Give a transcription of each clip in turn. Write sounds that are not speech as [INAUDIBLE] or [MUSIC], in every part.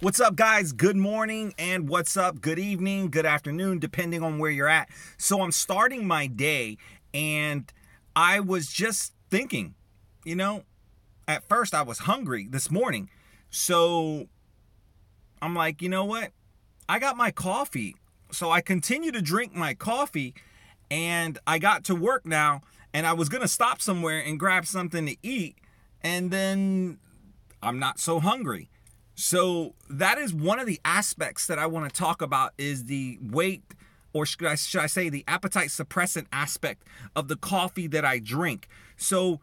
What's up, guys? Good morning, and what's up? Good evening, good afternoon, depending on where you're at. So, I'm starting my day, and I was just thinking, you know, at first I was hungry this morning. So, I'm like, you know what? I got my coffee. So, I continue to drink my coffee, and I got to work now, and I was going to stop somewhere and grab something to eat, and then I'm not so hungry. So that is one of the aspects that I want to talk about is the weight or should I, should I say the appetite suppressant aspect of the coffee that I drink. So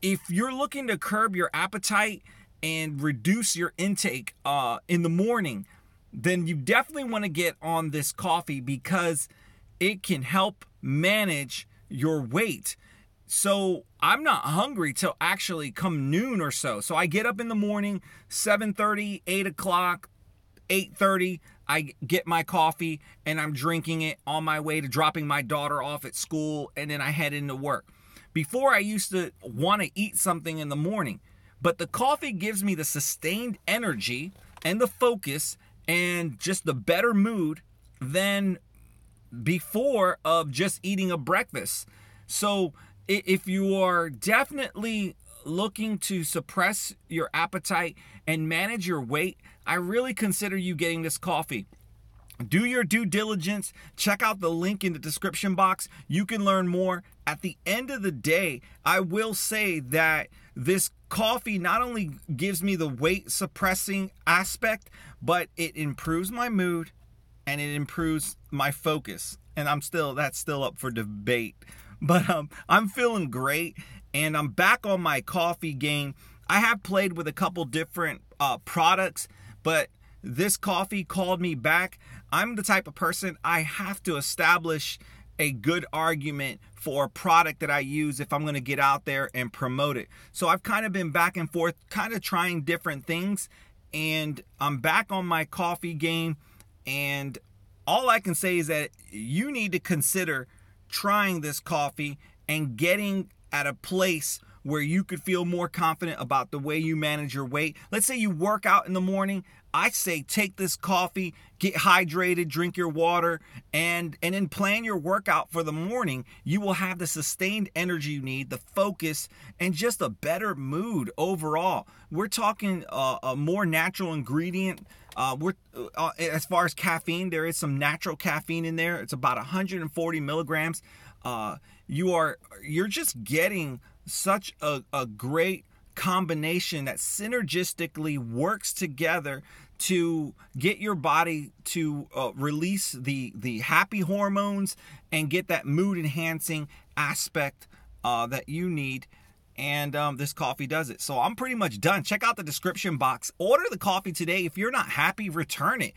if you're looking to curb your appetite and reduce your intake uh, in the morning, then you definitely want to get on this coffee because it can help manage your weight. So I'm not hungry till actually come noon or so. So I get up in the morning, 7:30, 8 o'clock, 8:30. I get my coffee and I'm drinking it on my way to dropping my daughter off at school, and then I head into work. Before I used to want to eat something in the morning, but the coffee gives me the sustained energy and the focus and just the better mood than before of just eating a breakfast. So if you are definitely looking to suppress your appetite and manage your weight, I really consider you getting this coffee. Do your due diligence. Check out the link in the description box. You can learn more. At the end of the day, I will say that this coffee not only gives me the weight suppressing aspect, but it improves my mood and it improves my focus. And I'm still, that's still up for debate. But um, I'm feeling great and I'm back on my coffee game. I have played with a couple different uh, products, but this coffee called me back. I'm the type of person I have to establish a good argument for a product that I use if I'm going to get out there and promote it. So I've kind of been back and forth, kind of trying different things, and I'm back on my coffee game. And all I can say is that you need to consider trying this coffee and getting at a place where you could feel more confident about the way you manage your weight. Let's say you work out in the morning. I say take this coffee, get hydrated, drink your water, and and then plan your workout for the morning. You will have the sustained energy you need, the focus, and just a better mood overall. We're talking uh, a more natural ingredient. Uh, we're uh, as far as caffeine, there is some natural caffeine in there. It's about 140 milligrams. Uh, you are you're just getting such a, a great combination that synergistically works together to get your body to uh, release the the happy hormones and get that mood enhancing aspect uh, that you need. And um, this coffee does it. So i'm pretty much done. Check out the description box. Order the coffee today. If you're not happy return it.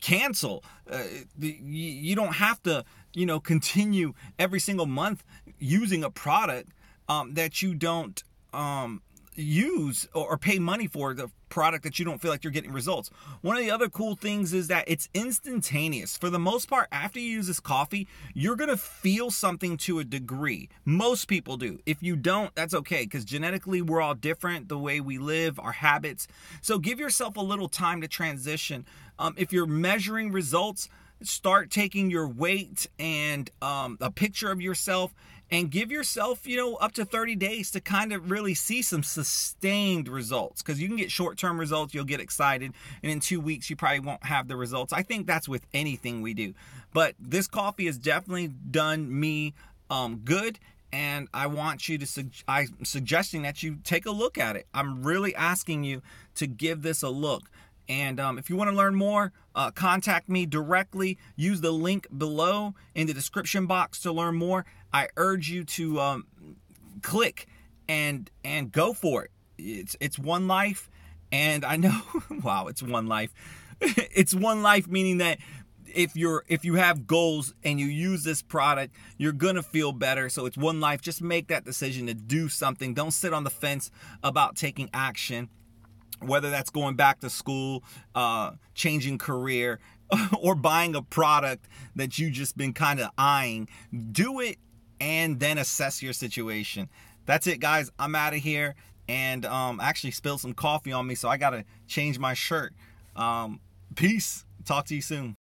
Cancel. Uh, you don't have to you know continue every single month using a product um, that you don't um, use or pay money for the product that you don't feel like you're getting results. One of the other cool things is that it's instantaneous. For the most part, after you use this coffee, you're going to feel something to a degree. Most people do. If you don't, that's okay because genetically we're all different, the way we live, our habits. So give yourself a little time to transition. Um, if you're measuring results, start taking your weight and um, a picture of yourself and give yourself, you know, up to 30 days to kind of really see some sustained results because you can get short term results, you'll get excited, and in two weeks, you probably won't have the results. I think that's with anything we do. But this coffee has definitely done me um, good. And I want you to, su- I'm suggesting that you take a look at it. I'm really asking you to give this a look. And um, if you want to learn more, uh, contact me directly. Use the link below in the description box to learn more. I urge you to um, click and and go for it. It's it's one life, and I know, [LAUGHS] wow, it's one life. [LAUGHS] it's one life, meaning that if you're if you have goals and you use this product you're gonna feel better so it's one life just make that decision to do something don't sit on the fence about taking action whether that's going back to school, uh, changing career, [LAUGHS] or buying a product that you just been kind of eyeing, do it and then assess your situation. That's it, guys. I'm out of here. And um, actually spilled some coffee on me, so I gotta change my shirt. Um, peace. Talk to you soon.